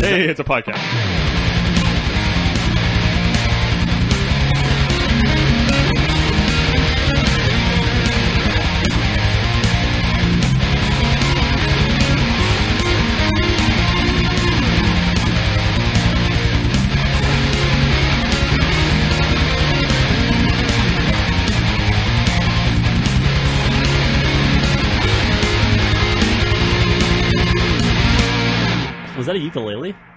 Hey, it's a podcast.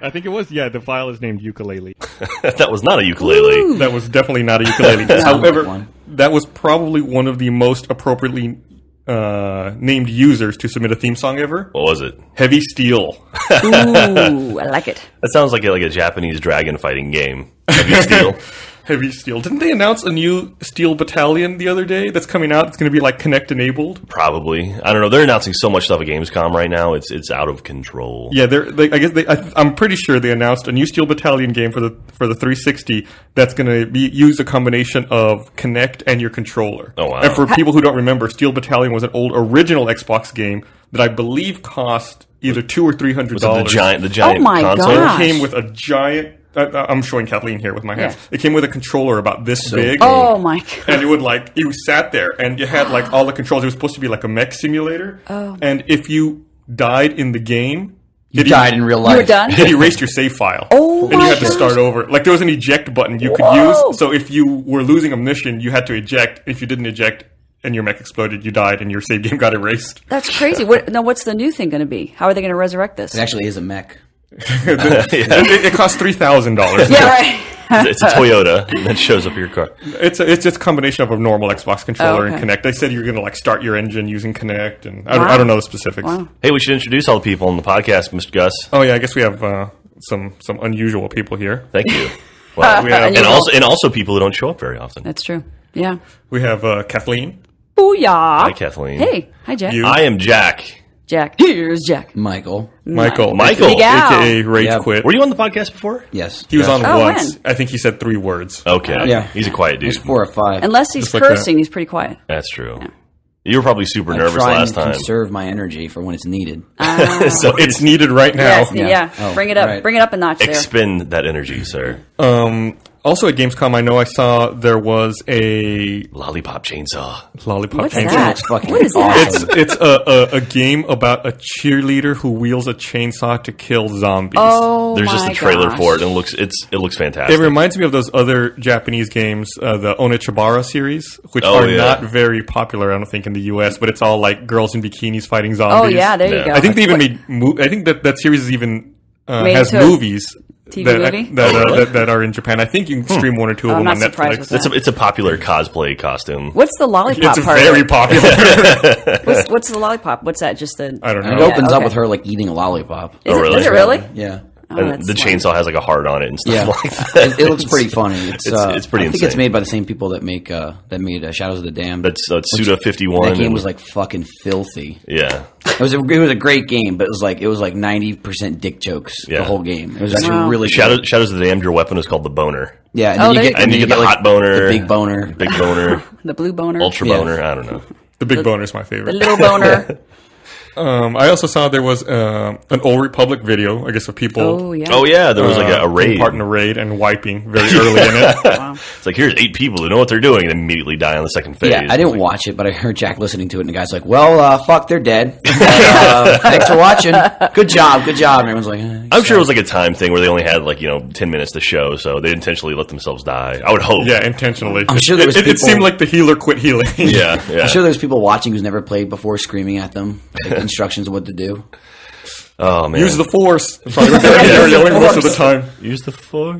I think it was. Yeah, the file is named ukulele. that was not a ukulele. That was definitely not a ukulele. However, that was probably one of the most appropriately uh, named users to submit a theme song ever. What was it? Heavy Steel. Ooh, I like it. That sounds like a, like a Japanese dragon fighting game. Heavy Steel. Heavy Steel. Didn't they announce a new Steel Battalion the other day that's coming out? It's going to be like Kinect enabled. Probably. I don't know. They're announcing so much stuff at Gamescom right now. It's it's out of control. Yeah, they're. They, I guess they. I, I'm pretty sure they announced a new Steel Battalion game for the for the 360 that's going to be use a combination of Kinect and your controller. Oh, wow. And for people who don't remember, Steel Battalion was an old original Xbox game that I believe cost either two or three hundred dollars. the giant the giant Oh my console? gosh. It came with a giant. Uh, I'm showing Kathleen here with my hands. Yeah. It came with a controller about this big. Oh my god. and it would like you sat there and you had like all the controls. It was supposed to be like a mech simulator. Oh. And if you died in the game, You it died in real life. You were done? it erased your save file. Oh and you my had to start over. Like there was an eject button you could Whoa. use. So if you were losing a mission, you had to eject. If you didn't eject and your mech exploded, you died and your save game got erased. That's crazy. What, now, what's the new thing going to be? How are they going to resurrect this? It actually is a mech. And it, it cost three thousand dollars. Yeah, right. It's a Toyota that shows up your car. It's a, it's just a combination of a normal Xbox controller Oh, okay. and Kinect. They said you're going to like start your engine using Kinect, and I, don't, I don't know the specifics. Wow. Hey, we should introduce all the people on the podcast, Mr. Gus. Oh yeah, I guess we have uh, some some unusual people here. Thank you. Well, We have and also and also people who don't show up very often. That's true. Yeah. we have uh, Kathleen. Booyah. Hi, Kathleen. Hey. Hi, Jack. You. I am Jack. Jack. Here's Jack. Michael. Michael, Michael. aka, Big aka Rage Yeah. Quit. Were you on the podcast before? Yes. He was on Oh, once. when? I think he said three words. Okay. Yeah. He's a quiet dude. was four or five. Unless he's Just like that. cursing, he's pretty quiet. That's true. You were probably super I nervous try last and time. conserve my energy for when it's needed. so It's needed right now. Yes, yeah. Yeah. Oh, Bring it up. right. Bring it up a notch there. expend that energy, sir. Um, also at Gamescom, I know I saw there was a Lollipop chainsaw. lollipop What's chainsaw. that? It's fucking What is that? It's it's a, a, a game about a cheerleader who wields a chainsaw to kill zombies. Oh, There's just a trailer gosh. for it, and it looks it's it looks fantastic. It reminds me of those other Japanese games, uh, the Onechanbara series, which Oh, are yeah. not very popular, I don't think, in the U.S. But it's all like girls in bikinis fighting zombies. Oh yeah, there Yeah. you go. I think they even made. Mo- I think that that series is even uh, has into a movies TV that movie? that, Oh, uh, really? that that are in Japan. I think you can stream one or two of Oh, I'm them on not surprised Netflix. with that. it's a it's a popular cosplay costume. What's the lollipop It's part? of very popular. What's, what's the lollipop? What's that? Just the. I don't know. it opens up okay. with her like eating a lollipop. Is, Oh, really? is it really? Yeah. Oh, And the smart. chainsaw has like a heart on it and stuff Yeah, like that. it, it looks pretty funny. It's It's- uh, it's pretty I think insane. it's made by the same people that make uh, that made uh, Shadows of the Dam. That's uh, Suda fifty one. that game was like fucking filthy. yeah, It was a, it was a great game, but it was like it was like ninety percent dick jokes Yeah. the whole game. It was actually Wow. really Shadow, good. Shadows of the Damned. Your weapon is called the boner. Yeah, and Oh, then you you get. And you get the like, hot boner, the big boner. big boner, The blue boner. ultra Yeah. boner. I don't know. The Big Boner is my favorite. The favorite. little boner. Um, I also saw there was uh, an Old Republic video, I guess, of people oh yeah. Oh yeah, there was like a, uh, a raid. part in a raid and wiping very early in it. Wow. It's like here's eight people who know what they're doing and immediately die on the second phase. Yeah, I didn't watch it, but I heard Jack listening to it, and the guy's like, "Well, uh, fuck, they're dead. uh, thanks for watching. Good job, good job." And everyone's like, eh, I'm sure it was like a time thing where they only had like you know ten minutes to show, so they intentionally let themselves die. I would hope. Yeah, intentionally. I'm sure there was it, it, it seemed like the healer quit healing. yeah, yeah. I'm sure there's people watching who's never played before, screaming at them like, instructions of what to do. Oh man, Use the force. Probably what they were yelling most of the time. use the force.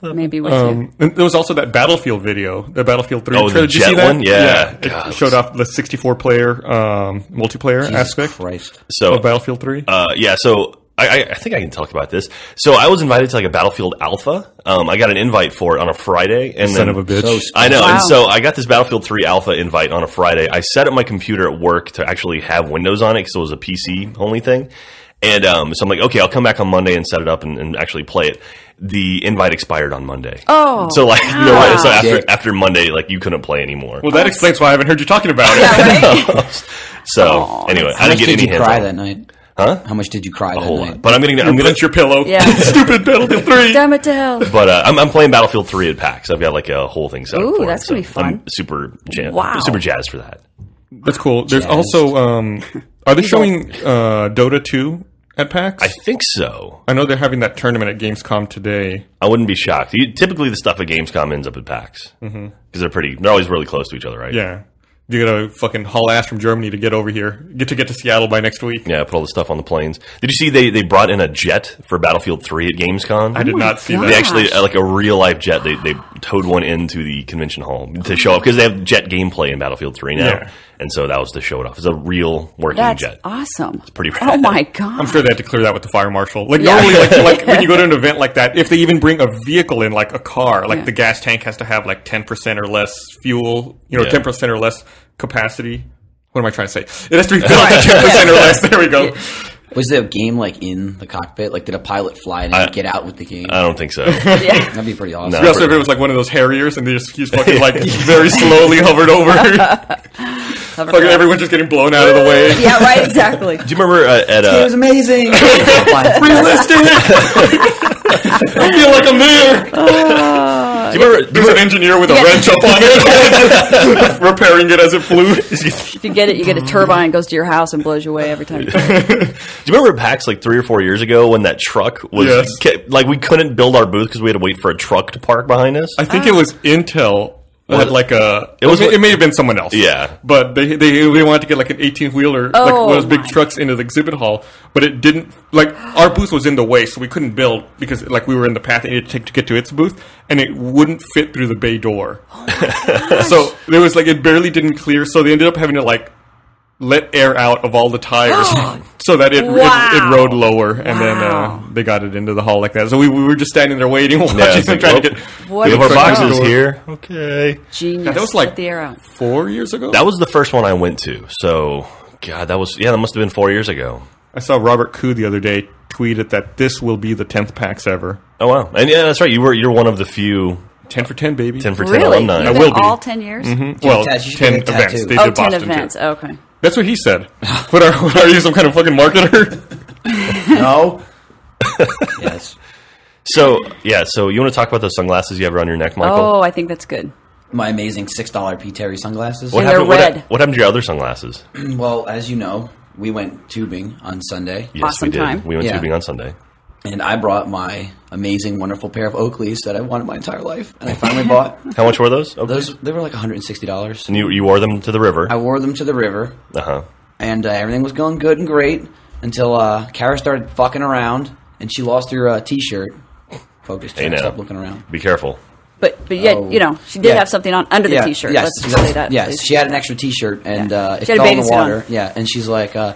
Maybe with you. Um, and there was also that Battlefield video, the Battlefield 3 Oh, the trailer. Did you jet see that? one? Yeah. It showed off the 64 player um, multiplayer Jesus aspect Christ. So of Battlefield 3. Uh, yeah, so I, I, I think I can talk about this. So I was invited to like a Battlefield Alpha. Um, I got an invite for it on a Friday, and Son then of a bitch. So I know, Wow. and so I got this Battlefield 3 Alpha invite on a Friday. I set up my computer at work to actually have Windows on it because it was a PC only thing. And um, so I'm like, okay, I'll come back on Monday and set it up and, and actually play it. The invite expired on Monday. Oh, so like no way. So after Dick. after Monday, like you couldn't play anymore. well, that explains why I haven't heard you talking about it. yeah, right? so Aw, anyway, I didn't get did any you hands cry on. that night? Huh? How much did you cry A that whole night? lot. But I'm gonna I'm You gonna punch your pillow. Yeah. Stupid Battlefield 3. Damn it to hell. But uh, I'm, I'm playing Battlefield 3 at PAX. I've got like a whole thing set up Ooh, for it, that's gonna be fun. I'm super jazzed. Wow. super jazzed for that. That's cool. There's Jazzed. also, um, are they showing uh, Dota 2 at PAX? I think so. I know they're having that tournament at Gamescom today. I wouldn't be shocked. You, typically, the stuff at Gamescom ends up at PAX because mm-hmm. they're pretty. They're always really close to each other, right? Yeah. You gotta fucking haul ass from Germany to get over here. Get to get to Seattle by next week. Yeah, put all the stuff on the planes. Did you see they, they brought in a jet for Battlefield 3 at Gamescom? I did not see that. They actually, uh, like a real life jet, they, they towed one into the convention hall to show up because they have jet gameplay in Battlefield 3 now. Yeah. And so that was to show it off. It's a real working That's jet. awesome. It's pretty Oh my god. I'm sure they had to clear that with the fire marshal. Like Yeah. normally, like, like when you go to an event like that, if they even bring a vehicle in, like a car, like Yeah. the gas tank has to have like 10% or less fuel, you know, Yeah. 10% or less capacity. What am I trying to say? It has to be filled 10% or less. There we go. Was the game like in the cockpit? Like, did a pilot fly and then get out with the game? I don't think so. yeah. That'd be pretty awesome. No. You also if it was like one of those Harriers and they just he's fucking like very slowly hovered over. fucking everyone's just getting blown out of the way. Yeah, right, exactly. Do you remember uh, at It uh, was amazing. Realistic. I feel like I'm there. Do you remember, do you There's an engineer with a Yeah. wrench up on it, repairing it as it flew. If you get it, you get a turbine, goes to your house and blows you away every time. Do you remember at PAX like three or four years ago when that truck was Yes. like we couldn't build our booth because we had to wait for a truck to park behind us? I think it was Intel. Had like a it was was what- it may have been someone else. Yeah. but they they, they wanted to get like an 18 wheeler like Oh, one of those big trucks into the exhibit hall but it didn't like our booth was in the way so we couldn't build because like we were in the path it needed to to get to its booth and it wouldn't fit through the bay door. So there was like it barely didn't clear so they ended up having to like let air out of all the tires so that it, Wow. it it rode lower and then uh, they got it into the hall like that so we, we were just standing there waiting watching Yeah, them like, trying to get we have our boxes door. here. Okay. Genius. that was like the air out. four years ago That was the first one I went to. So, God, that was yeah, that must have been four years ago. I saw Robert Khoo the other day tweeted that this will be the tenth PAX ever. Oh wow, and yeah, that's right. You were you're one of the few Ten for ten, baby. ten for ten Really? alumni. I will be. all 10 years? well, tat- you should ten events. tattoo. They Oh, did 10 Boston events. too. Okay. That's what he said. what, are, what are you, some kind of fucking marketer? no. yes. So yeah, so you want to talk about those sunglasses you have around your neck, Michael? Oh, I think that's good. My amazing six dollar P Terry sunglasses. what And they're happened? What, red. what happened to your other sunglasses? Well, as you know, we went tubing on Sunday, Yes, Awesome we did. time. We went Yeah. tubing on Sunday. And I brought my amazing, wonderful pair of Oakleys that I wanted my entire life, and I finally bought How much were those? Oh, those. They were like one hundred and sixty dollars. and you you wore them to the river. I wore them to the river, Uh huh. and uh, everything was going good and great until uh, Kara started fucking around, and she lost her uh, T-shirt. Focus, Hey, hey, now. stop looking around. Be careful. But but yet, Oh. you know, she did Yeah. have something on under the t-shirt. Yes, Let's just say that. Yes, please. she had an extra T-shirt, and uh, it She had a fell in the water. Yeah, and she's like, uh,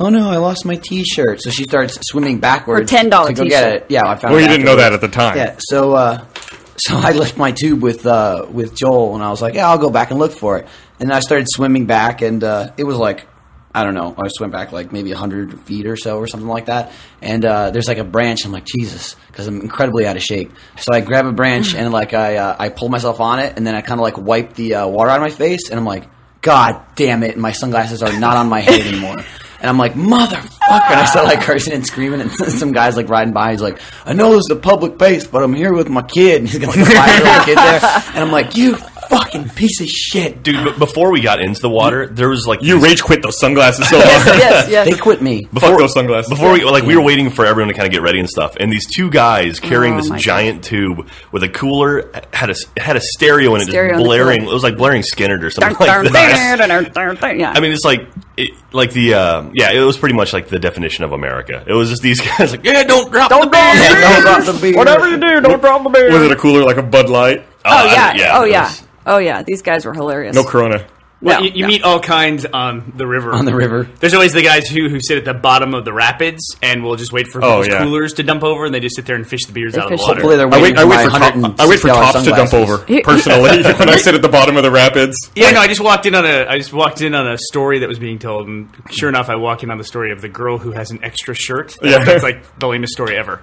"Oh no, I lost my T-shirt." So she starts swimming backwards Her $10 to go get T-shirt. it. Yeah, I found. well, it you didn't know that at the time. Yeah, so uh, so I left my tube with uh, with Joel, and I was like, "Yeah, I'll go back and look for it." And I started swimming back, and uh, it was like. I don't know. I swim back like maybe 100 feet or so or something like that. And uh, there's like a branch. I'm like, Jesus, because I'm incredibly out of shape. So I grab a branch and like I uh, I pull myself on it, and then I kind of like wipe the uh, water out of my face, and I'm like, God damn it! And my sunglasses are not on my head anymore. And I'm like, motherfucker! And I start like cursing and screaming, and some guy's like riding by. He's like, I know this is a public place, but I'm here with my kid. And he's got like a five year old kid there, and I'm like, you fucking piece of shit, Dude, but before we got into the water, there was like You these- rage quit those sunglasses so hard. yes, yes. They quit me. Fuck those sunglasses. Before we like, we were waiting for everyone to kind of get ready and stuff, and these two guys carrying Oh, this my God. giant tube with a cooler had a had a stereo in it, Stereo in just the blaring. It was like blaring Skynyrd or something Dun, like dun, that. dun, dun, dun, dun, yeah. I mean, it's like it, like the uh, yeah, it was pretty much like the definition of America. It was just these guys like, yeah, don't drop the ball. Don't drop the beer. Whatever you do, don't drop the beer. Was it a cooler like a Bud Light? oh I- yeah, yeah, oh it yeah, was- oh yeah. These guys were hilarious. No Corona. No, you you no. meet all kinds on the river. On the river. There's always the guys who, who sit at the bottom of the rapids and will just wait for Oh, yeah. coolers to dump over, and they just sit there and fish the beers They out of the water. Hopefully they're I wait, I for wait for top, I wait for $160 tops to dump over. Personally, when I sit at the bottom of the rapids, Yeah, no, I just walked in on a I just walked in on a story that was being told, and sure enough, I walk in on the story of the girl who has an extra shirt. That's, Yeah. that's like the lamest story ever.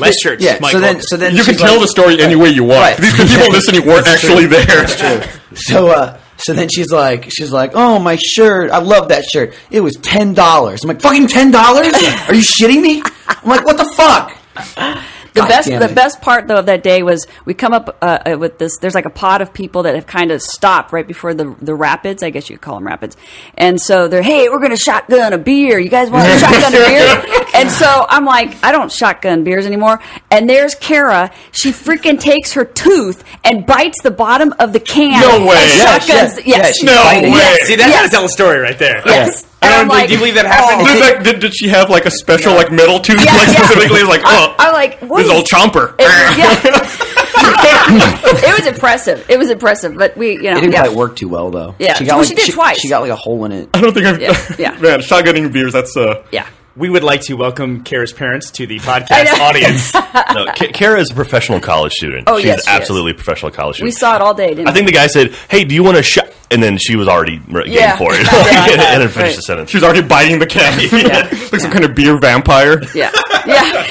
Less shirts. Yeah. Michael. So then, so then you can tell like- the story any way you want. Right. These people listening weren't That's true. actually there. That's true. So, uh, So then she's like, she's like, oh my shirt, I love that shirt. It was ten dollars. I'm like, fucking ten dollars? Are you shitting me? I'm like, what the fuck? The God best, the best part though of that day was we come up uh, uh, with this. There's like a pod of people that have kind of stopped right before the the rapids. I guess you could call them rapids. And so they're, hey, we're gonna shotgun a beer. You guys want to shotgun a beer? And so I'm like, I don't shotgun beers anymore. And there's Kara. She freaking takes her tooth and bites the bottom of the can. No way. And Yeah, shotguns. yeah, yes. yeah, she's No biting. way. See, that's how Yes. to tell a story right there. Yes. I And don't I'm believe, like, do you believe that happened? Did, that- did, did she have like a special like metal tooth Yeah, like yeah. specifically like oh I'm like, what this is- old chomper? It, yeah. it was impressive. It was impressive, but we, you know, It didn't yeah. quite work too well though. Yeah. she got Well, like she did twice. She got like a hole in it. I don't think I've Yeah, yeah. man shotgunning beers. That's uh yeah. We would like to welcome Kara's parents to the podcast audience. No, Ka- Kara is a professional college student. Oh, She's yes, she is. absolutely a professional college student. We saw it all day, didn't I think the guy said, "Hey, do you want a shot?" And then she was already re- game Yeah. for it, Yeah. and then finished Right. the sentence. she's already biting the can. like some kind of beer vampire. Yeah. Yeah.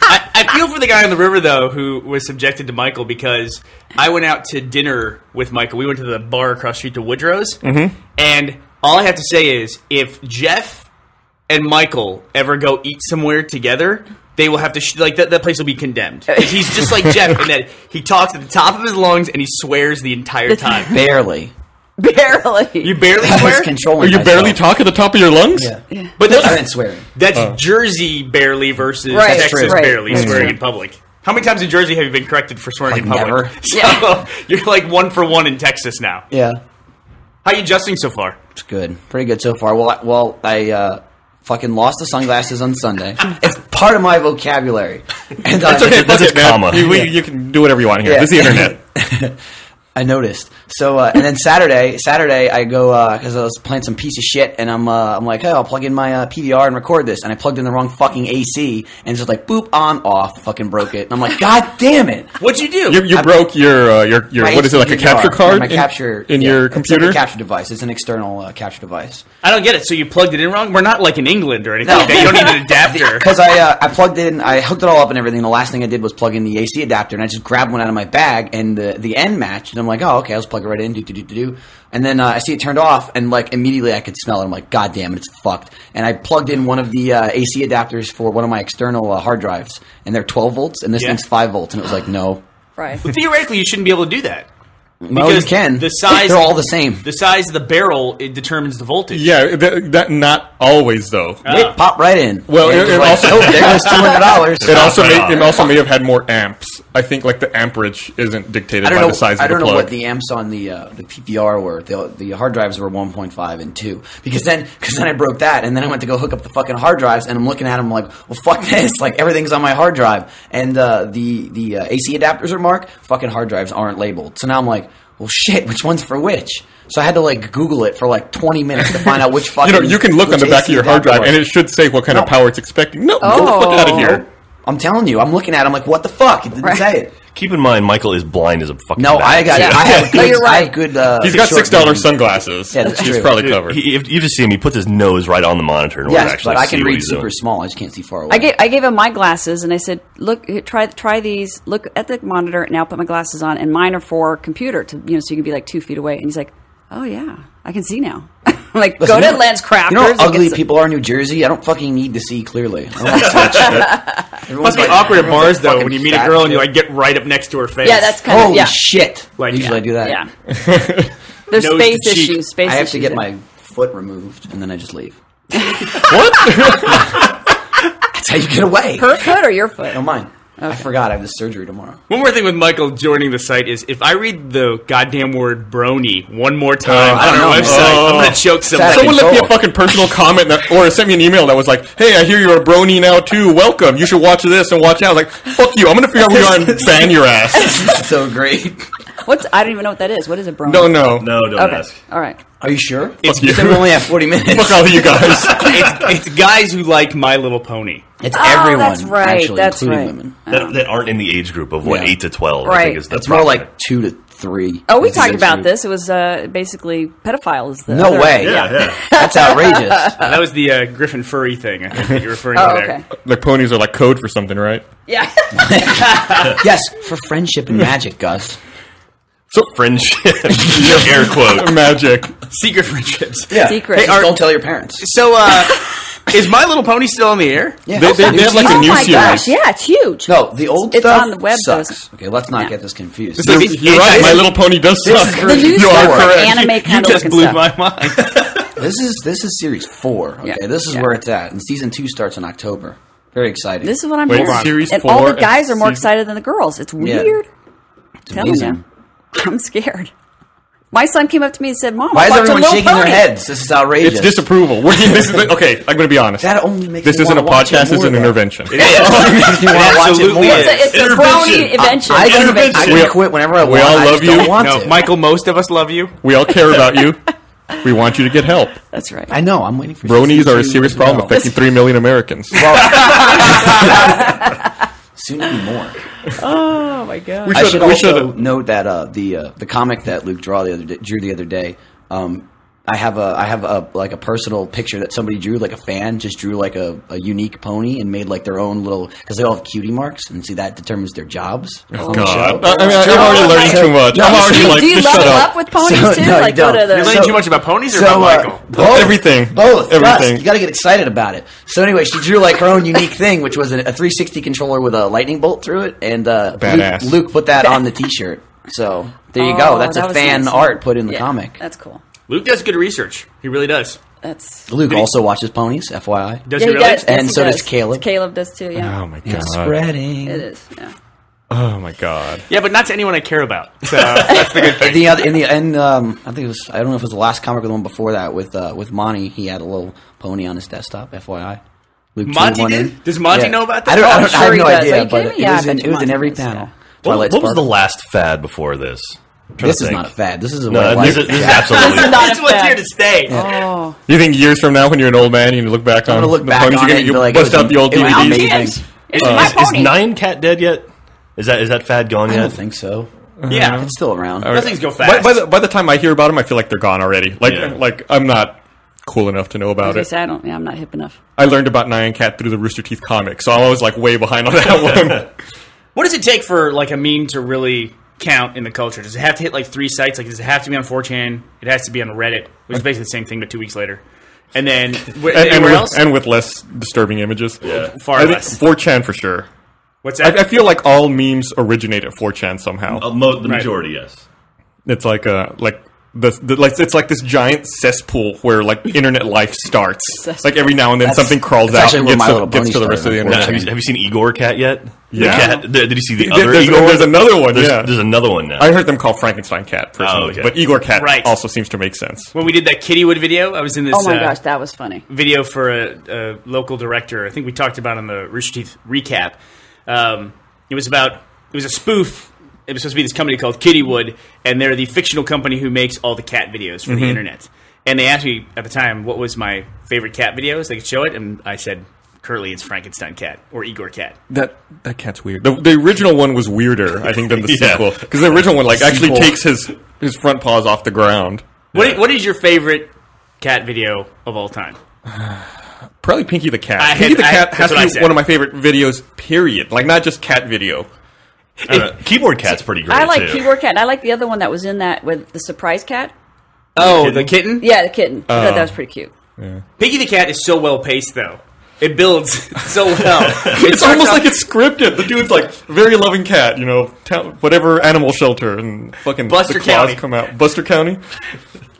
I, I feel for the guy on the river though who was subjected to Michael because I went out to dinner with Michael. We went to the bar across the street to Woodrow's, mm-hmm. and all I have to say is if Jeff and Michael ever go eat somewhere together. They will have to sh- like that. That place will be condemned. He's just like Jeff in that he talks at the top of his lungs and he swears the entire time. Barely. Barely. You barely I was swear, controlling. Are you myself. barely talk at the top of your lungs? Yeah. but I that's, didn't swear. that's Jersey barely versus Right, Texas true. right. barely That's swearing true. in public. How many times in Jersey have you been corrected for swearing Like in public? never. So Yeah. you're like one for one in Texas now. Yeah. How are you adjusting so far? It's good. Pretty good so far. Well, I, well, I uh, fucking lost the sunglasses on Sunday. it's part of my vocabulary. And uh, It's okay. That's fuck a it, man. comma. You, we, you can do whatever you want here. Yeah. This is the internet. I noticed. So uh, and then Saturday, Saturday I go because I was playing some piece of shit, and I'm uh, I'm like, hey, I'll plug in my uh, PVR and record this, and I plugged in the wrong fucking AC, and it's just like boop on off, fucking broke it. And I'm like, god damn it. What'd you do? You, you I- broke your uh, your your My what is it like a capture card My in, capture in yeah, your it's computer? like a capture device. It's an external uh, capture device. I don't get it. So you plugged it in wrong? We're not like in England or anything No. like that. You don't need an adapter. Because I uh, I plugged in, I hooked it all up and everything. The last thing I did was plug in the AC adapter, and I just grabbed one out of my bag, and the the end matched. And I'm like, oh, okay, I'll just plug it right in, do do do do do. And then uh, I see it turned off, and like immediately I could smell it. I'm like, god damn it, it's fucked. And I plugged in one of the uh, AC adapters for one of my external uh, hard drives, and they're 12 volts, and this Yeah. thing's 5 volts, and it was like, no, Right. Theoretically, you shouldn't be able to do that. No, you Because can. the size- they're all the same. The size of the barrel it determines the voltage. yeah, that, that not always though. It popped right in. Well, And it- was it like, also- oh, there goes two hundred dollars. It also may, it also may have had more amps. I think like the amperage isn't dictated by know. the size of I don't the know plug. what the amps on the uh, the PVR were. The, the hard drives were 1.5 and 2. Because then because then I broke that, and then I went to go hook up the fucking hard drives, and I'm looking at them like, well, fuck this. Like everything's on my hard drive, and uh, the the uh, AC adapters are marked. Fucking hard drives aren't labeled. So now I'm like, well, shit. Which one's for which? So I had to like Google it for like 20 minutes to find out which fucking. you know, you can look on the back AC of your hard drive, and it should say what kind of power it's expecting. No, get the Oh. fuck out of here. I'm telling you, I'm looking at. it, I'm like, what the fuck? It didn't Right. say it. Keep in mind, Michael is blind as a fucking. No, I bat. got. Yeah. I have No, good. you're I right. have good. Uh, He's got six dollar sunglasses. Yeah, that's He's true. probably covered. He, if you just see him, he puts his nose right on the monitor. And order to Yes, actually but I see can read super doing. small. I just can't see far away. I gave I gave him my glasses and I said, "Look, try try these. Look at the monitor, and now put my glasses on. And mine are for computer, to you know, so you can be like two feet away." And he's like, "Oh yeah, I can see now." I'm like, Listen, go you to know- Lens Crafters. You know how ugly some- people are in New Jersey? I don't fucking need to see clearly. I don't want to see that shit. Everyone's Must be like- awkward at everyone's bars like though fucking when you meet a fat girl and you like get right up next to her face. Yeah, that's kind Holy of yeah. shit! Like, Usually I do that. Yeah. There's Nose space to cheek. issues. Space I have issues to get there. my foot removed and then I just leave. what? That's how you get away. her foot or your foot. No mine. I forgot I have this surgery tomorrow. One more thing with Michael joining the site is if I read the goddamn word brony one more time oh, I on don't our know, website, man. I'm gonna oh. choke somebody. Someone left me a fucking personal comment that, or sent me an email that was like, "Hey, I hear you're a brony now too. Welcome. You should watch this and watch out." I was like, "Fuck you! I'm gonna figure out who you are and ban your ass." So great. What's I don't even know what that is. What is a brony? No, no, No, don't Okay. ask. All right. Are you sure? It's, you. You we only have 40 minutes. Fuck all you guys. it's, it's guys who like My Little Pony. It's Oh, everyone, that's right, actually, that's including right. women. That, that aren't in the age group of what Yeah. eight to twelve. I Right. think is the It's more like two to three. Oh, we talked about group. this. It was uh, basically pedophile. Is the No other- way. yeah, yeah. That's outrageous. That was the uh, Griffin furry thing I think that you're referring Oh, to there. okay. like ponies are like code for something, right? Yeah. yes, for friendship and magic, Gus. So friendship. Air quote. magic. Secret friendships. Yeah. Secret. Hey, Just are- don't tell your parents. So, uh, is My Little Pony still on the air? Yeah. They- they- they have, like, a oh new my series. gosh, yeah, it's huge. No, the old It's stuff on the web, sucks. doesn't- Okay, let's not Yeah. get this confused. You're, This is- you're right. My Little Pony does this suck. is the new You are stuff, correct. anime You kind of just blew stuff. my mind. This is this is series four. Okay, Yeah. this is Yeah. where it's at, and season two starts in October. Very exciting. This is what I'm Wait, hearing. series and all the guys are more excited than the girls. It's weird. It's Telling amazing. You. I'm scared. My son came up to me and said, "Mom, Why is watch a everyone Little shaking their Pony." heads? This is outrageous. It's disapproval. We're, this is, okay, I'm going to be honest. That only makes this me isn't a wanna watch it podcast. It's more, an though. intervention. It makes me want to watch it absolutely more. is. It's a, it's a Intervention. brony invention. I can, Intervention. I We- can quit whenever I we want. all I love just don't you. want No, to. Michael, most of us love you. We all care about you. We want you to get help. That's right. I know. I'm waiting for Bronies season are a two serious as problem well. affecting 3 million Americans. Soon to be more. Oh my god. We I should we also should note that uh, the uh, the comic that Luke draw the other day, drew the other day. Um, I have a I have a like a personal picture that somebody drew, like a fan just drew like a, a unique pony and made like their own little because they all have cutie marks and see that determines their jobs. on the God. show. I, I mean, I'm already Oh, learning too much. No, I'm already see, like, Do you just shut level up. up with ponies So- too? no, you like go don't. to the You're learning too much about ponies or So, about uh, Michael? both, Everything. both, Everything. Yes, you got to get excited about it. So anyway, she drew like her own unique thing, which was a, a 360 controller with a lightning bolt through it, and uh, Luke, Luke put that on the T-shirt. So there you Oh, go. That's that a was fan nice. art put in the Yeah, comic. That's cool. Luke does good research. He really does. That's Luke also watches ponies, FYI. Does yeah, he he really? does. And Yes, he so does Caleb. Caleb does too. Yeah, Oh my god. It's spreading. it is. Yeah. Oh my god. Yeah, but not to anyone I care about. So that's the good thing. the other in the end, um, I think it was I don't know if it was the last comic or the one before that with uh, with Monty. He had a little pony on his desktop. FYI, Luke drew Monty one did? in. Does Monty know about that? I don't. Oh, I, I'm don't, I sure have he no does. Are idea, you but kidding it me? Yeah, was in bet it was in Monty every does, panel. yeah. What, Twilight what was the last fad before this? I'm trying This is think. not a fad. This is a No, way of this life. is, this is absolutely. not It's a what's fad. here to stay. Oh, You think years from now, when you're an old man, you look back on I'm look the back ponies, on you're gonna, be like, you bust out the old it was DVDs. amazing. Is, uh, my is. Nyan Cat dead yet? Is that is that fad gone I yet? don't think so. Yeah. It's still around. Those things go By, fast. by the, by the time I hear about them, I feel like they're gone already. Like, Yeah. like I'm not cool enough to know about was gonna it. say, I don't. Yeah, I'm not hip enough. I learned about Nyan Cat through the Rooster Teeth comic, so I'm always like way behind on that one. What does it take for like a meme to really count in the culture? Does it have to hit like three sites? Like, does it have to be on 4chan? It has to be on Reddit, which is basically the same thing, but two weeks later. And then wh- and, and, anywhere with, else? and with less disturbing images. Yeah. Far I think less. 4chan for sure. What's I, that? I feel like all memes originate at 4chan somehow. Uh, mo- the Right. majority, yes. It's like a like the, the like it's like this giant cesspool where like internet life starts. Like every now and then That's- something crawls out actually and where gets, My to, Little gets Pony to the rest of the started, internet. Have you, have you seen Igor Cat yet? The Yeah. cat. Did, did you see the other there's, Igor? there's another one. There's, yeah, there's another one now. I heard them call Frankenstein Cat personally, Oh, okay. but Igor Cat Right. also seems to make sense. when we did that Kittywood video, I was in this Oh my uh, gosh, that was funny. video for a, a local director. I think we talked about on the Rooster Teeth recap. Um, it was about it was a spoof. It was supposed to be this company called Kittywood, and they're the fictional company who makes all the cat videos for the internet. And they asked me at the time what was my favorite cat videos. They could show it, and I said, currently, it's Frankenstein Cat or Igor Cat. That that cat's weird. The, the original one was weirder, I think, than the Yeah. sequel because the original one like actually Sequel. takes his his front paws off the ground. What, i- what is your favorite cat video of all time? Probably Pinky the Cat. I Pinky had- the I- Cat that's has to what I be said. one of my favorite videos. Period. Like not just cat video. I. Keyboard Cat's pretty great I like too. Keyboard Cat. And I like the other one that was in that with the surprise cat. Oh, the kitten. Yeah, the kitten. I Oh. thought that oh. was pretty cute. Piggy the Cat is so well paced, though. It builds so well. It's almost like it's scripted. The dude's like very loving cat, you know, town, whatever animal shelter, and fucking Buster the claws County. come out. Buster County.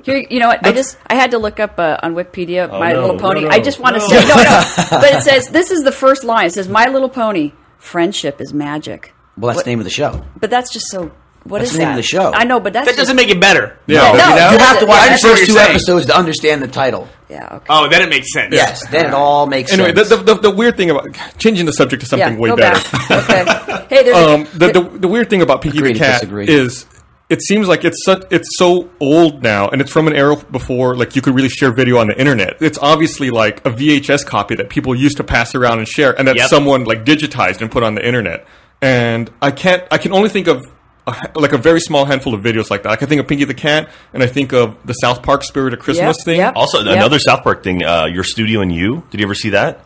Here, you know what? I just I had to look up uh, on Wikipedia My no, Little Pony. no, no, I just want to no. say no, no. But it says this is the first line. It says My Little Pony, friendship is magic. Well, that's the name of the show. But that's just so. What That's is the name that? of the show. I know, but that's that doesn't make it better. Yeah. No, You know? You have to watch that's the what first two saying. episodes to understand the title. Yeah. Okay. Oh, then it makes sense. Yes, then it all makes Anyway, the, sense. the, the, the weird thing about changing the subject to yeah. something way go better. back. okay. Hey, there's um, the, the the weird thing about Pinky Agree the Cat disagree. is it seems like it's such, it's so old now, and it's from an era before like you could really share video on the internet. It's obviously like a VHS copy that people used to pass around and share, and that Yep. someone like digitized and put on the internet. And I can't, I can only think of. A, like a very small handful of videos like that. I can think of Pinky the Cat, and I think of the South Park Spirit of Christmas Yep, thing. yep. Also, Yep. another South Park thing. Uh, Your studio and you. Did you ever see that?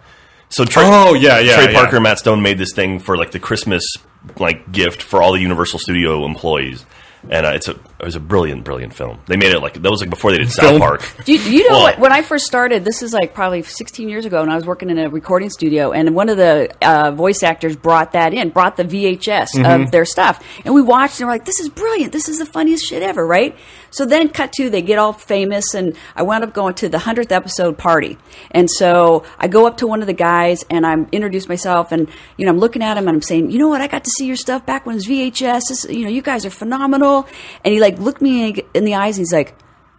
So Trey, Oh, yeah, yeah, Trey yeah. Parker and Matt Stone made this thing for like the Christmas like gift for all the Universal Studio employees. and uh, it's a it was a brilliant, brilliant film. They made it like that was like before they did Film. South Park. Do you, you know Well- what? When I first started, this is like probably 16 years ago, and I was working in a recording studio, and one of the uh, voice actors brought that in, brought the VHS of their stuff, and we watched, and we're like, "This is brilliant! This is the funniest shit ever!" Right? So then, cut to they get all famous, and I wound up going to the hundredth episode party, and so I go up to one of the guys, and I'm introduce myself, and you know, I'm looking at him, and I'm saying, "You know what? I got to see your stuff back when it was VHS. This, you know, you guys are phenomenal." And he like looked me in the eyes, and he's like.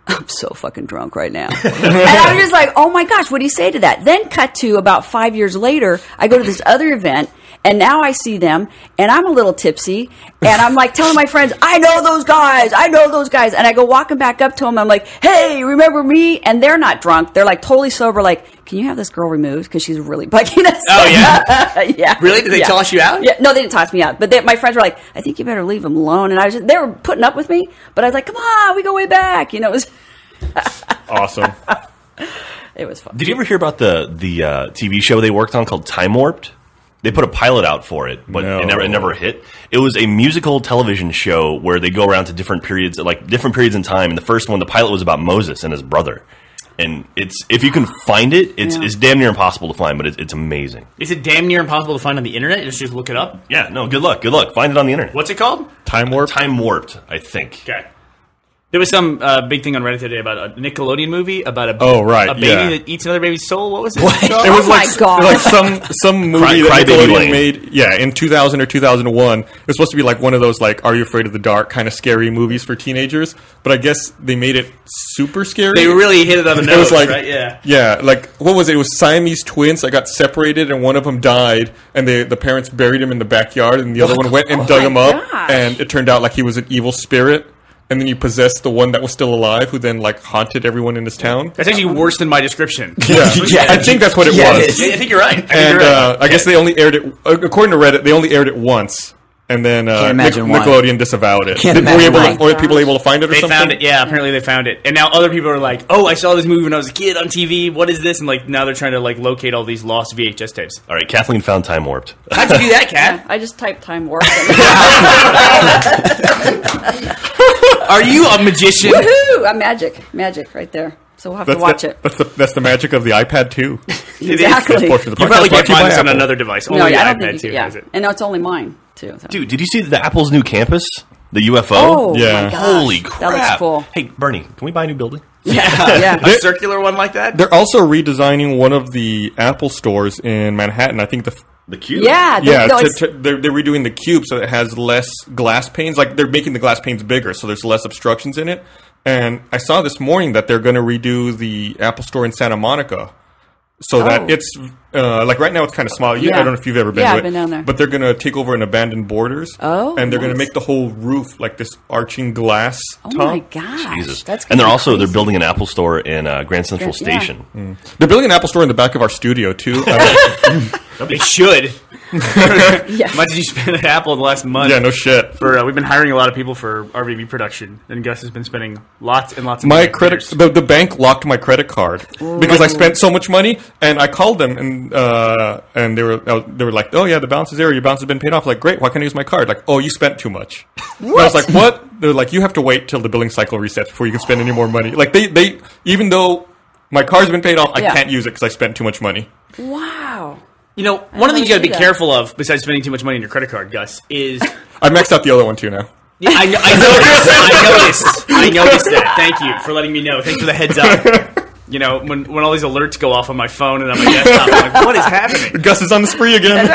I'm so fucking drunk right now. and I'm just like, oh my gosh, what do you say to that? Then cut to about five years later, I go to this other event and now I see them and I'm a little tipsy and I'm like telling my friends, I know those guys, I know those guys. And I go walking back up to them. I'm like, hey, remember me? And they're not drunk. They're like totally sober. Like, can you have this girl removed? Cause she's really bugging us. Oh, yeah? yeah. Really? Did they Yeah. toss you out? Yeah. No, they didn't toss me out. But they, my friends were like, I think you better leave him alone. And I was just, they were putting up with me, but I was like, come on, we go way back. You know, it was, Awesome. it was fun. Did you ever hear about the the uh, TV show they worked on called Time Warped? They put a pilot out for it, but No. it never it never hit. It was a musical television show where they go around to different periods, like different periods in time. And the first one, the pilot was about Moses and his brother. And it's if you can find it, it's Yeah. it's damn near impossible to find, but it's, it's amazing. Is it damn near impossible to find on the internet? Just just look it up. Yeah, no, good luck, good luck. Find it on the internet. What's it called? Time warp. Time Warped? I think. Okay. There was some uh, big thing on Reddit today about a Nickelodeon movie about a Oh, right, a baby yeah. that eats another baby's soul. What was it? It was Oh like my God. like some some movie Cry- that Crybaby Nickelodeon Lane. made. Yeah, in 2000 or 2001. It was supposed to be like one of those like Are You Afraid of the Dark kind of scary movies for teenagers. But I guess they made it super scary. They really hit it on the nose. it was like right? Yeah. yeah, like what was it? It was Siamese twins that got separated, and one of them died, and they, the parents buried him in the backyard, and the other one went and dug my him up, and it turned out like he was an evil spirit. And then you possessed the one that was still alive, who then like haunted everyone in this town. That's actually worse than my description. Yeah, Yeah. I think that's what it Yeah, was. Yeah, I think you're right. I and you're right. uh, I guess they only aired it according to Reddit. They only aired it once, and then uh, Nic- Nickelodeon disavowed it. Can't Did- were able to, were people able to find it or they something? found it. Yeah, apparently they found it, and now other people are like, "Oh, I saw this movie when I was a kid on TV. What is this?" And like now they're trying to like locate all these lost VHS tapes. All right, Kathleen found Time Warped. How'd you do that, Kat? I just typed time warp. Are you a magician? Woohoo! I'm magic, magic right there. So we'll have That's to watch the, it. That's the that's the magic of the iPad too. Exactly. Portion of You probably podcast brought can't find this on another device. No, Only yeah, I the don't iPad think too you, yeah. has it. And no, it's only mine too. so. Dude, did you see the Apple's new campus? The UFO? Oh, Yeah. my gosh. Holy crap! That looks cool. Hey, Bernie, can we buy a new building? Yeah, yeah. A circular one like that? They're also redesigning one of the Apple stores in Manhattan. I think the The cube? Yeah, the- yeah, no, to, to, they're, they're redoing the cube so it has less glass panes. Like they're making the glass panes bigger, so there's less obstructions in it. And I saw this morning that they're going to redo the Apple Store in Santa Monica, so Oh. that it's uh, like right now it's kind of small. You, I don't know if you've ever been Yeah, to I've it, been down there. but they're going to take over an abandoned borders. Oh, and they're going to make the whole roof like this arching glass. Oh top. my gosh, Jesus. that's and they're kinda also they're building an Apple store in uh, Grand Central Grand- yeah. Station. They're building an Apple Store in the back of our studio too. They should. Yeah. How much did you spend at Apple in the last month? yeah, no shit. For uh, we've been hiring a lot of people for RVB production, and Gus has been spending lots and lots of my credit the, the bank locked my credit card because I spent so much money and I called them and uh, and they were uh, they were like oh yeah the balance is there your balance has been paid off like great why can't I use my card like oh you spent too much And I was like what they're like you have to wait till the billing cycle resets before you can spend any more money like they they even though my card's been paid off I Yeah. can't use it because I spent too much money Wow. You know, one of the things you got to be that. careful of, besides spending too much money on your credit card, Gus, is I maxed out the other one too now Yeah, I, I noticed. I noticed. I noticed that. Thank you for letting me know. Thanks for the heads up. You know, when, when all these alerts go off on my phone and on my desktop, I'm like, what is happening? Gus is on the spree again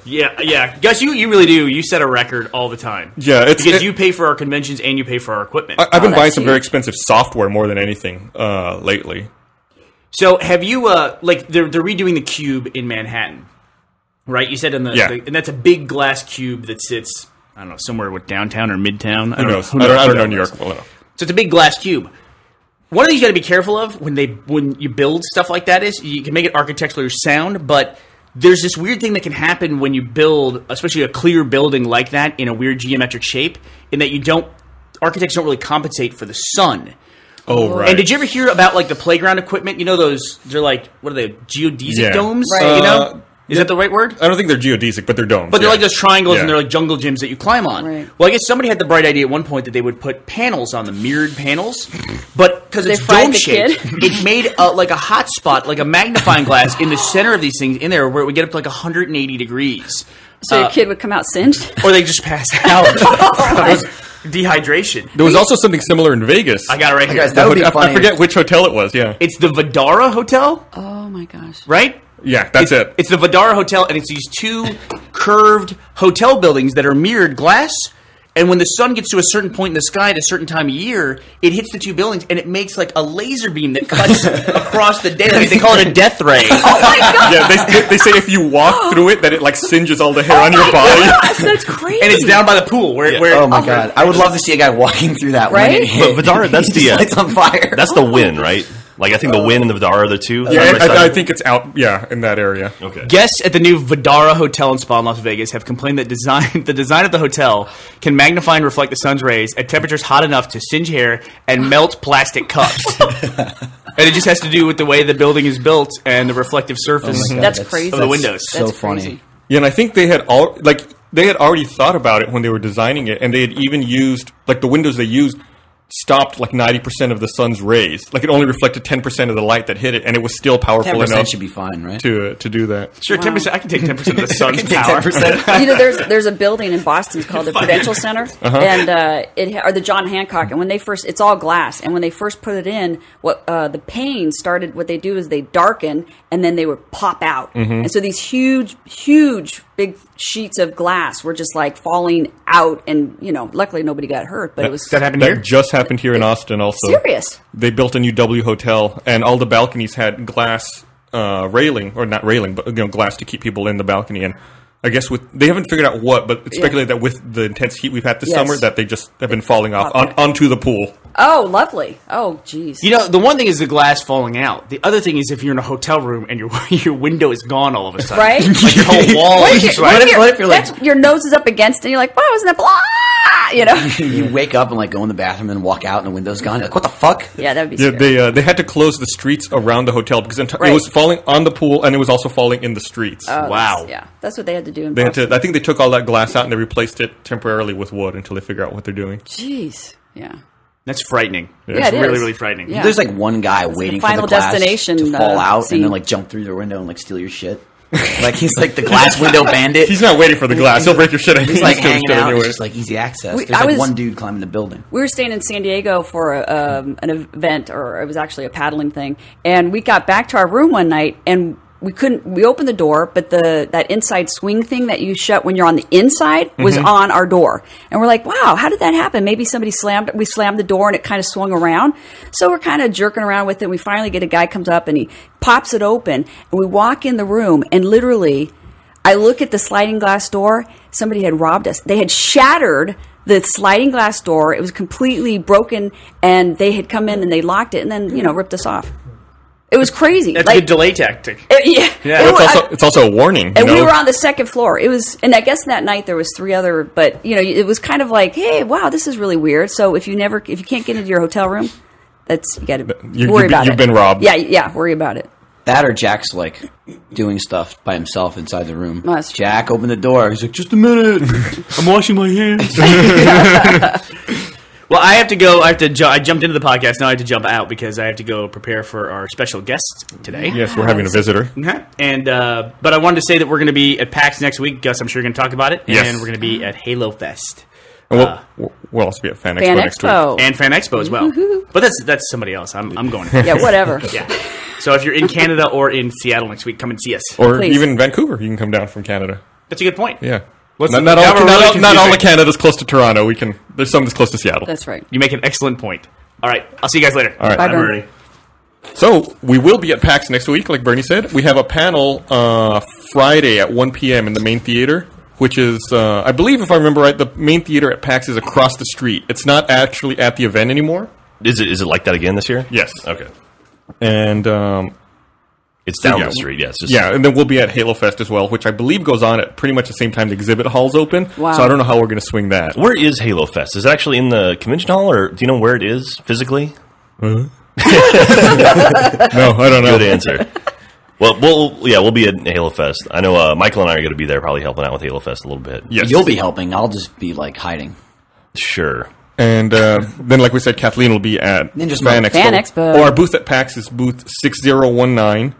Yeah, yeah. Gus, you, you really do. You set a record all the time. yeah it's Because it- you pay for our conventions and you pay for our equipment. I, I've been Oh, buying that's some very expensive software more than anything uh, lately So have you uh like they're they're redoing the cube in Manhattan, right? You said in the, Yeah. the- and that's a big glass cube that sits I don't know somewhere with downtown or midtown. I don't knows Who I don't, I don't know New? York well enough So it's a big glass cube. One of the things you got to be careful of when they when you build stuff like that is you can make it architecturally sound, but there's this weird thing that can happen when you build, especially a clear building like that in a weird geometric shape, in that you don't architects don't really compensate for the sun. oh right And did you ever hear about like the playground equipment? You know those they're like what are they geodesic Yeah. domes? Right. You Uh, know, Is that the right word? I don't think they're geodesic, but they're domes. But they're yeah. like those triangles, Yeah. and they're like jungle gyms that you climb on. Right. Well, I guess somebody had the bright idea at one point that they would put panels on the mirrored panels, but because it's fried dome shaped, it made a, like a hot spot, like a magnifying glass in the center of these things in there, where it would get up to like 180 degrees. So your Uh, kid would come out singed. or they just pass out from dehydration. There was also something similar in Vegas. I got it right here. guys, that would be I, I forget which hotel it was. Yeah, It's the Vdara Hotel, Oh my gosh. right? yeah, that's it's, it. It's the Vdara Hotel, and it's these two curved hotel buildings that are mirrored glass. And when the sun gets to a certain point in the sky at a certain time of year, it hits the two buildings, and it makes like a laser beam that cuts across the day. Like, they call it a death ray. Oh my god. yeah, they, they, they say if you walk through it, that it like singes all the hair on your body. Gosh, that's crazy. and it's down by the pool where, where Oh my god! I would love to see a guy walking through that Right? when it hit. But Vdara, that's the, uh, lights on fire. That's the Wynn, right? Like I think the Wynn and the oh. Vidar are the two. Yeah, side by I, side? I think it's out. Yeah, in that area. Okay. Guests at the new Vdara Hotel and Spa in Las Vegas have complained that design the design of the hotel can magnify and reflect the sun's rays at temperatures hot enough to singe hair and melt plastic cups. and it just has to do with the way the building is built and the reflective oh surface. Oh God, That's crazy. Of the windows. So That's funny. crazy. Yeah, and I think they had all like they had already thought about it when they were designing it, and they had even used like the windows they used stopped like ninety percent of the sun's rays. Like it only reflected ten percent of the light that hit it, and it was still powerful Ten enough percent should be fine, right? to uh, to do that. Sure, ten percent. I can take ten percent of the sun's Take power. 10%. you know, there's there's a building in Boston called the Prudential Center, Uh-huh. and uh, it ha- or the John Hancock. And when they first, it's all glass. And when they first put it in, what uh, the panes started, what they do is they darken, and then they would pop out. Mm-hmm. And so these huge, huge, big sheets of glass were just like falling out. And you know, luckily nobody got hurt, but it was That happened That here. just happened here in Austin. Also, serious. they built a new W hotel, and all the balconies had glass uh, railing, or not railing, but you know, glass to keep people in the balcony. And I guess with they haven't figured out what, but it's Yeah. that with the intense heat we've had this Yes. summer, that they just have been falling off on, onto the pool. Oh, lovely. Oh, jeez. You know, the one thing is the glass falling out. The other thing is if you're in a hotel room and your your window is gone all of a sudden, Right? Like your whole wall What is if, like, what if, if- what if you're like- your nose is up against it and you're like, wow, isn't that blah? You know? you wake up and like go in the bathroom and walk out and the window's gone. You're like, what the fuck? yeah, that would be Yeah, scary. they uh, they had to close the streets around the hotel because enti- Right. it was falling on the pool and it was also falling in the streets. Oh, Wow. that's- Yeah, that's what they had to do in they had to. I think they took all that glass out and they replaced it temporarily with wood until they figure out what they're doing. Jeez. Yeah. that's frightening. Yeah, it's it really is. really frightening. Yeah. There's like one guy waiting for Final the glass Destination, to fall uh, out scene. and then like jump through the window and like steal your shit. Like he's like the glass window bandit. He's not waiting for the glass. He'll break your shit. He's like hanging shit out. anyway. It's just like easy access. We- There's I like was- one dude climbing the building. we were staying in San Diego for a, um, an event, or it was actually a paddling thing. And we got back to our room one night, and we couldn't. We opened the door, but the that inside swing thing that you shut when you're on the inside was mm-hmm. on our door. And we're like, "Wow, how did that happen? Maybe somebody slammed. We slammed the door, and it kind of swung around. So we're kind of jerking around with it. We finally get a guy comes up and he pops it open, and we walk in the room, and literally. I look at the sliding glass door. Somebody had robbed us. They had shattered the sliding glass door. It was completely broken, and they had come in and they locked it, and then you know ripped us off. It was crazy. That's like, a good delay tactic. it- yeah, Yeah. It It's was- also it's also a warning. you and we were on the second floor. It was, and I guess that night there was three other, but you know, it was kind of like, hey, wow, this is really weird. So if you never, if you can't get into your hotel room, that's you got to You- worry you've about you've it. been robbed. Yeah, yeah, worry about it. That or Jack's like doing stuff by himself inside the room. That's true. Jack, open the door. He's like, just a minute. I'm washing my hands. well, I have to go. I have to. Ju- I jumped into the podcast. Now I have to jump out because I have to go prepare for our special guest today. Yes, we're having a visitor. Okay. And uh, but I wanted to say that we're going to be at PAX next week. Gus, I'm sure you're going to talk about it. Yes. And we're going to be at Halo Fest And Uh, we'll, we'll also be at Fan Expo Fan next week. Expo. and Fan Expo as well. But that's that's somebody else. I'm I'm going. yeah, whatever. Yeah. So if you're in Canada or in Seattle next week, come and see us. Or Please. even Vancouver, you can come down from Canada. That's a good point. Yeah. Let's- not, not all, we're not, really all, not all of confusing. Canada's close to Toronto. We can. There's some that's close to Seattle. That's right. You make an excellent point. All right. I'll see you guys later. All right. Bye, I'm Bernie. ready. So we will be at PAX next week, like Bernie said. We have a panel uh, Friday at 1 p.m. in the main theater, which is, uh, I believe, if I remember right, the main theater at PAX is across the street. It's not actually at the event anymore. Is it is it like that again this year? Yes. Okay. And um, It's down yeah, the street. Yes. Just, yeah, and then we'll be at Halo Fest as well, which I believe goes on at pretty much the same time the exhibit halls open. Wow. So I don't know how we're going to swing that. Where is Halo Fest? Is it actually in the convention hall, or do you know where it is physically? No, I don't know. Good answer. Well, we'll yeah, we'll be at Halo Fest. I know uh, Michael and I are going to be there, probably helping out with Halo Fest a little bit. Yes. You'll be helping. I'll just be like hiding. Sure. And uh, then, like we said, Kathleen will be at Ninja Fan Expo. Fan Expo. Or our booth at PAX is booth 6019.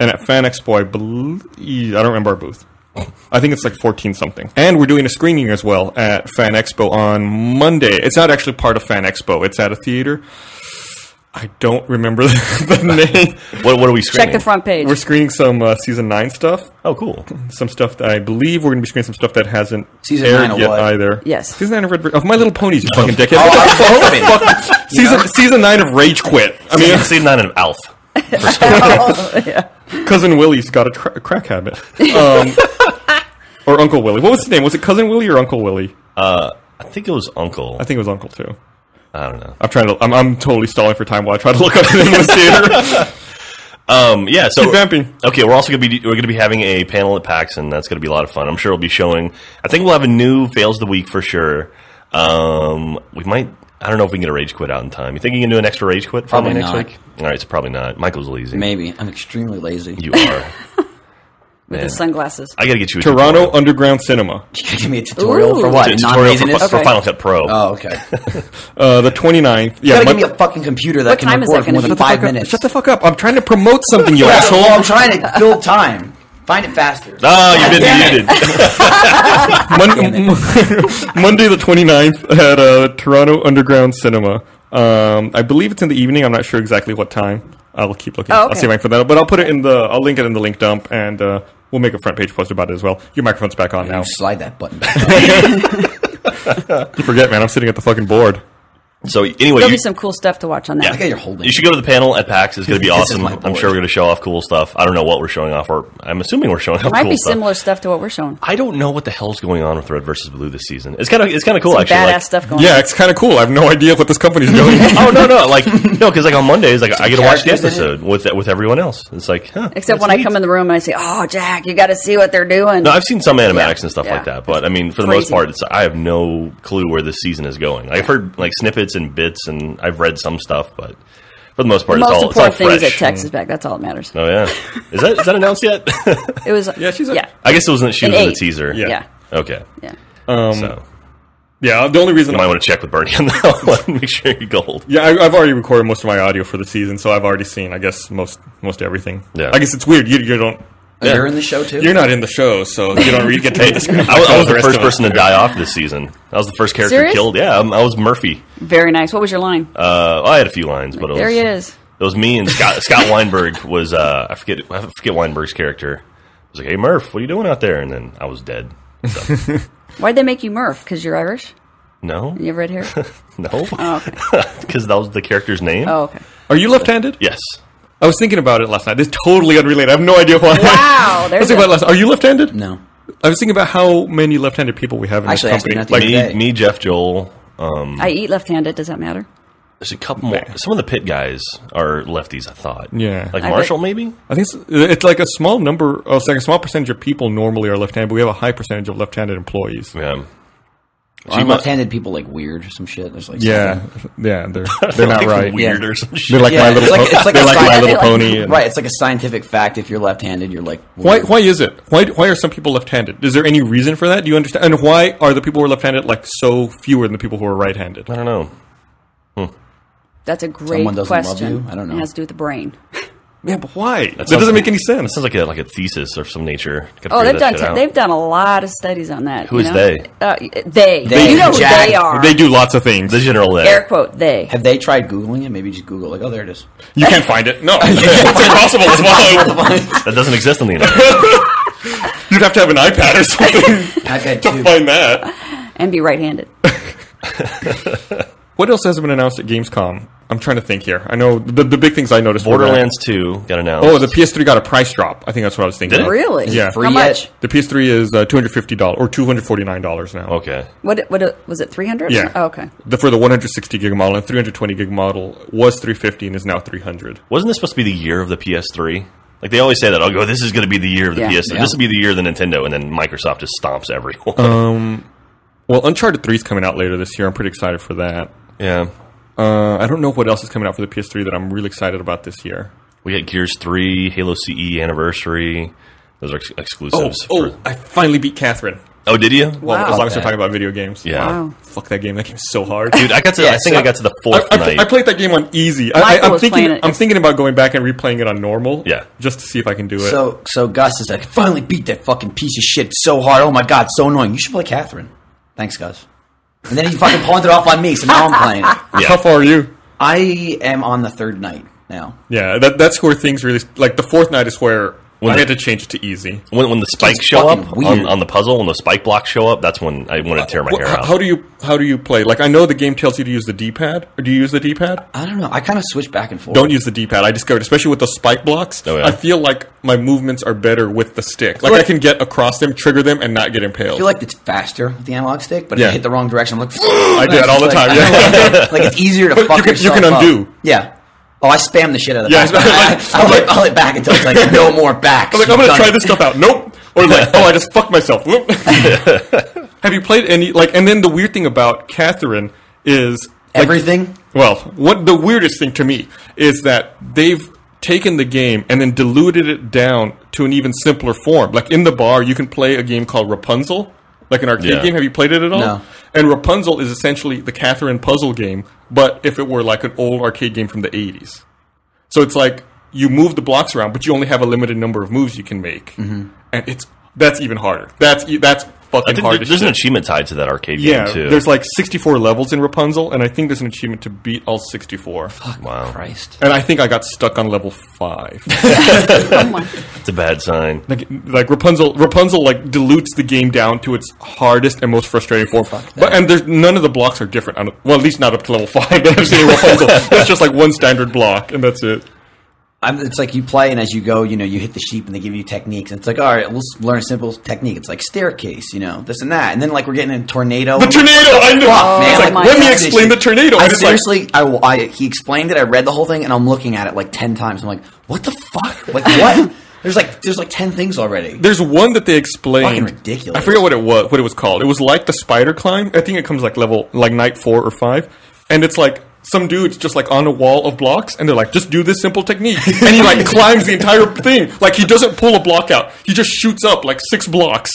And at Fan Expo, I believe, I don't remember our booth. I think it's like 14 something. And we're doing a screening as well at Fan Expo on Monday. It's not actually part of Fan Expo, it's at a theater. I don't remember the name. What what are we screening? Check the front page. We're screening some uh, season 9 stuff. Oh, cool. Some stuff that I believe we're going to be screening some stuff that hasn't Season aired nine of yet what? either. Yes. Season 9 of Red of My Little Ponies, you fucking dickhead. Oh, What the fuck? season season nine of Rage Quit. I mean, Season nine of Alf. cousin Willie's got a, tra- a crack habit, um, or Uncle Willie. What was his name? Was it cousin Willie or Uncle Willie? Uh, I think it was Uncle. I think it was Uncle too. I don't know. I'm trying to. I'm, I'm totally stalling for time while I try to look up the name of the theater. Um, yeah. So Keep vamping. Okay, we're also gonna be we're gonna be having a panel at PAX, and that's gonna be a lot of fun. I'm sure we'll be showing. I think we'll have a new fails of the week for sure. Um, we might. I don't know if we can get a rage quit out in time. You think you can do an extra rage quit for me Probably next not. week? All right, so probably not. Michael's lazy. Maybe. I'm extremely lazy. You are. with Man. the sunglasses. I gotta get you a Toronto tutorial. Underground Cinema, You can give me a tutorial Ooh. for what? T- tutorial for, Non-laziness? for Final Cut Pro. Oh, okay. uh, the 29th. You Yeah, gotta Mon- give me a fucking computer that What can time is record that for more than five Fuck up. minutes. Shut the fuck up! I'm trying to promote something, you Yeah, asshole. well, I'm trying to build time. Find it faster. Oh, you've been it. muted. Mon- Monday the 29th at uh, Toronto Underground Cinema. Um, I believe it's in the evening. I'm not sure exactly what time. I'll keep looking. Oh, I'll see if I can put that. But I'll put it in the. I'll link it in the link dump, and uh, we'll make a front page post about it as well. Your microphone's back on now. Slide that button. You forget, man. I'm sitting at the fucking board. So anyway, There'll you, be some cool stuff to watch on I that. think you're holding. you should go to the panel at PAX. It's going to be awesome. I'm sure we're going to show off cool stuff. I don't know what we're showing off, or I'm assuming we're showing off Might cool be stuff. similar stuff to what we're showing. I don't know what the hell's going on with Red versus Blue this season. It's kind of it's kind of cool Some actually. badass like- stuff going Yeah, on. it's kind of cool. I have no idea what this company's doing. oh no no like no because like on Mondays like I get to watch the characters in it? episode with with everyone else. It's like huh, Except that's when I come in the room and I say, "Oh, Jack, you got to see what they're doing." No, I've seen some animatics Yeah, and stuff yeah. like that, but I mean, for the most part, it's I have no clue where this season is going. I've heard like snippets and bits, and I've read some stuff, but for the most part, the it's most all it's all important thing is that fresh. Tex is back. That's all that matters. Oh yeah, is that is that announced yet? It was. Yeah, she's a- yeah, I guess it wasn't. She An was in the teaser. Yeah. yeah, Okay. yeah. Um, So yeah, the only reason you might want to check with Bernie on that one. Make sure you're gold. Yeah, I, I've already recorded most of my audio for the season, so I've already seen, I guess, most most everything. Yeah. I guess it's weird. You, you don't. Yeah. You're in the show too. You're not in the show, so you don't really get to the script. I was, I was the rest first person to die off this season. I was the first character Serious? killed. Yeah, um, I was Murphy. Very nice. What was your line? Uh, I had a few lines, but it there was, he is. It was me and Scott. Scott Weinberg was uh, I forget I forget Weinberg's character. I was like, "Hey Murph, what are you doing out there?" And then I was dead. So, Why'd they make you Murph? Because you're Irish. no, You have red hair. no, Oh, okay. because that was the character's name. Oh, okay. Are you left-handed? Yes, I was thinking about it last night. This is totally unrelated. I have no idea why. Wow, I was there's thinking a- about it last. Are you left-handed? No. I was thinking about how many left-handed people we have in Actually, this I company. asked Like, me me, Today. me, Jeff, Joel. Um, I eat left-handed. Does that matter? there's a couple more. Some of the pit guys are lefties. I thought. Yeah. like I Marshall, maybe. I think it's, it's like a small number. Oh, it's like a small percentage of people normally are left-handed, but we have a high percentage of left-handed employees. Yeah. Aren't left-handed people like weird or some shit? There's like Yeah, yeah, they're they're not Like right. Weird Yeah. or some shit. They're like Yeah, my little. it's like- po- it's like they're a like my little like- pony. and- right. It's like a scientific fact. If you're left-handed, you're like Why? weird. Why is it? Why? Why are some people left-handed? Is there any reason for that? Do you understand? And why are the people who are left-handed like so fewer than the people who are right-handed? I don't know. Hmm. That's a great Someone doesn't love question. you? I don't know. It has to do with the brain. Yeah, but why? That, sounds- doesn't make any That sense. sounds like a like a thesis of some nature. Oh, they've done shit out. they've done a lot of studies on that. Who you is know? they? Uh, they. They, You know who Jack. they are. They do lots of things. the general there. Air quote they. Have they tried googling it? Maybe just Google like, oh, there it is. You can't find it. No, it's impossible to find. That doesn't exist on the internet. You'd have to have an iPad or something I've had to two. find that. and be right-handed. What else has been announced at Gamescom? I'm trying to think here. I know the, the big things I noticed. were Borderlands 2 got announced. Oh, the PS3 got a price drop. I think that's what I was thinking. Did it? Really? Yeah. free How yet? much? The PS3 is uh, $250 or $249 now. Okay. What? What? Was it three hundred? Yeah. Oh, okay. The, for the 160 gig model and 320 gig model was 350 and is now 300. Wasn't this supposed to be the year of the PS3? Like they always say that. I'll go. This is going to be the year of the Yeah. PS3. Yeah. This will be the year of the Nintendo, and then Microsoft just stomps everyone. Um, Well, Uncharted 3 is coming out later this year. I'm pretty excited for that. Yeah. Uh, I don't know what else is coming out for the PS3 that I'm really excited about this year. We got Gears Three, Halo CE Anniversary. Those are ex- Oh, exclusives. oh, for- I finally beat Catherine. oh, did you? Well, Wow. as long as we're talking about video games. Yeah. Wow. Fuck that game. That game's so hard. Dude, I got to. Yeah, I think so- I got to the fourth I, night. I played that game on easy. I, I, I'm thinking. it. I'm thinking about going back and replaying it on normal. Yeah. just to see if I can do it. So so Gus is like, finally beat that fucking piece of shit so hard. Oh my god, so annoying. You should play Catherine. Thanks, Gus. And then he fucking pawned it off on me, so now I'm playing it. Yeah. How far are you? I am on the third night now. Yeah, that, that's where things really like the fourth night is where When I the- had to change it to easy. when, when the spikes show up on, on the puzzle, when the spike blocks show up, that's when I want to tear my Wh- hair how, out. how do you how do you play? Like I know the game tells you to use the D-pad, or do you use the D-pad? I don't know. I kind of switch back and forth. Don't use the D-pad. I discovered, especially with the spike blocks, Oh, yeah. I feel like my movements are better with the stick. Like I can get across them, trigger them, and not get impaled. I feel like it's faster with the analog stick, but if Yeah. I hit the wrong direction, I'm like, I do that all the like, time. Yeah. like, like it's easier to But fuck you can- you yourself can up. undo. Yeah. Oh, I spam the shit out of Yeah, back. it's like- I, will hit, I'll hit back until it's like no more back. I'm like, I'm gonna try this stuff out. Nope. Or like, oh, I just fucked myself. Have you played any like? And then the weird thing about Catherine is like, Everything. Well, what the weirdest thing to me is that they've taken the game and then diluted it down to an even simpler form. Like in the bar, you can play a game called Rapunzel, like an arcade Yeah. game. Have you played it at all? No. And Rapunzel is essentially the Catherine puzzle game, but if it were like an old arcade game from the 80s. So it's like you move the blocks around, but you only have a limited number of moves you can make, Mm-hmm. and it's that's even harder. That's that's fucking hard. there- as there's an achievement tied to that arcade Yeah, game too. there's like 64 levels in Rapunzel, and I think there's an achievement to beat all 64. wow, Christ. And I think I got stuck on level five. Oh it's a bad sign. like, like Rapunzel, Rapunzel like dilutes the game down to its hardest and most frustrating form. But and there's none of the blocks are different. Well, at least not up to level five. That I've seen Rapunzel. That's just like one standard block, and that's it. I'm, it's like you play, and as you go, you know, you hit the sheep, and they give you techniques. And it's like, all right, let's learn a simple technique. It's like staircase, you know, this and that. And then like we're getting a tornado. The tornado. I know. Fuck, oh, man. It's like, Oh let me explain the tornado. I And it's like, seriously, I, I- he explained it. I read the whole thing, and I'm looking at it like ten times. I'm like, what the fuck? Like what? there's like there's like ten things already. There's one that they explained. Fucking ridiculous. I forget what it was. What it was called. It was like the spider climb. I think it comes like level like night four or five, and it's like some dude's just like on a wall of blocks, and they're like, just do this simple technique, and he like climbs the entire thing. Like he doesn't pull a block out. He just shoots up like six blocks.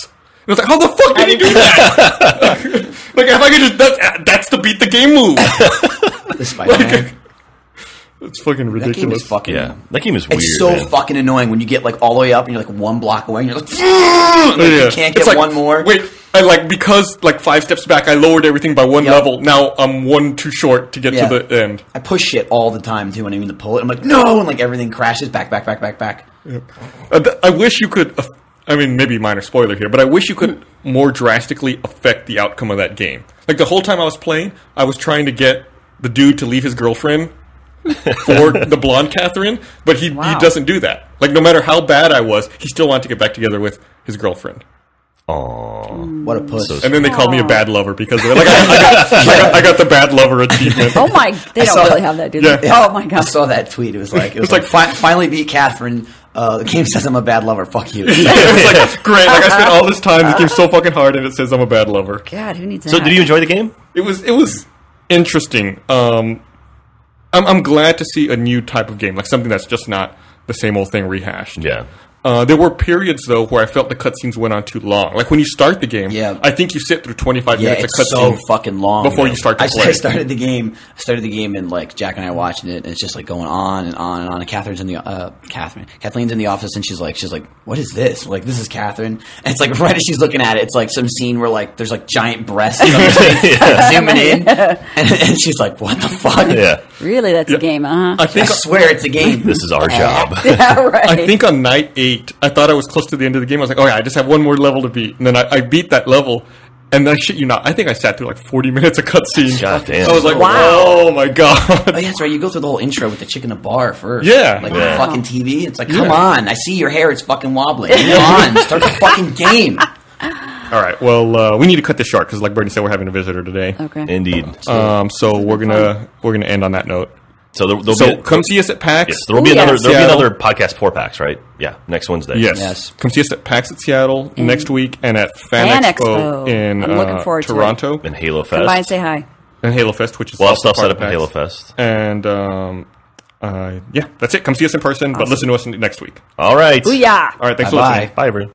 And it's like, how the fuck did he do that? like if I could just that, that's the beat the game move. The Spider-Man. It's fucking that game ridiculous. is fucking. Yeah, that game is weird. It's so man. fucking annoying when you get like all the way up and you're like one block away and you're like, Yeah. you can't It's get like, one more. Wait, I like because like five steps back, I lowered everything by one Yep. level. Now I'm one too short to get Yeah. to the end. I push shit all the time too when I mean to pull it. I'm like, no, and like everything crashes back, back, back, back, back. Uh, th- I wish you could. Uh, I mean, maybe minor spoiler here, but I wish you could more drastically affect the outcome of that game. Like the whole time I was playing, I was trying to get the dude to leave his girlfriend for the blonde Catherine, but he, he doesn't do that. Like no matter how bad I was, he still wanted to get back together with his girlfriend. Aw. What a puss. So And then they called me a bad lover because of it. Like I, I, got, I, got, I got the bad lover achievement. Oh my! They don't saw- really have that, do Yeah. they? Oh my god! I saw that tweet. It was like it was It's like, like- fi- finally beat Catherine. Uh, the game says I'm a bad lover. Fuck you. it's like great. Like I spent all this time. This game's so fucking hard, and it says I'm a bad lover. God, who needs that? So, did you enjoy the game? It was it was interesting. Um, I'm I'm glad to see a new type of game, like something that's just not the same old thing rehashed. Yeah. Uh, there were periods though where I felt the cutscenes went on too long. Like when you start the game, Yeah. I think you sit through 25 Yeah, minutes it's of so fucking long before you start to I, play. I started the game. I started the game, and like Jack and I are watching it, and it's just like going on and on and on. And Catherine's in the uh, Catherine, Kathleen's in the office, and she's like, she's like, "What is this? Like, this is Catherine." And it's like right as she's looking at it, it's like some scene where like there's like giant breasts zooming in, and, and she's like, "What the fuck?" Yeah. really? That's a game, huh? I I swear it's a game. This is our job. yeah, right. I think on night eight, I thought I was close to the end of the game. I was like, oh yeah, I just have one more level to beat, and then I, I beat that level. And I shit you not, I think I sat through like 40 minutes of cutscene. God damn. I was like, Wow. oh my god. Oh yeah, that's right. You go through the whole intro with the chick in the bar first. Yeah. like Yeah. the fucking TV. It's like, come Yeah. on! I see your hair. It's fucking wobbling. Come on, start the fucking game. All right, well, uh, we need to cut this short because, like Bernie said, we're having a visitor today. okay. Indeed. Um, so we're gonna we're gonna end on that note. So there, there'll So be come see us at PAX. yes, there will be Ooh, another yes. there'll be another podcast for PAX, right? Yeah, next Wednesday. Yes. Yes. Come see us at PAX at Seattle next week and at Fan, Fan Expo, Expo. in I'm looking uh, forward to it. Toronto And Halo Fest. Come by and say hi. and Halo Fest, which is We'll have also stuff set up at Halo Fest. And um, uh, yeah, that's it. Come see us in person, but listen to us next week. All right. Booyah! All right, thanks for Bye-bye. listening. Bye, everyone.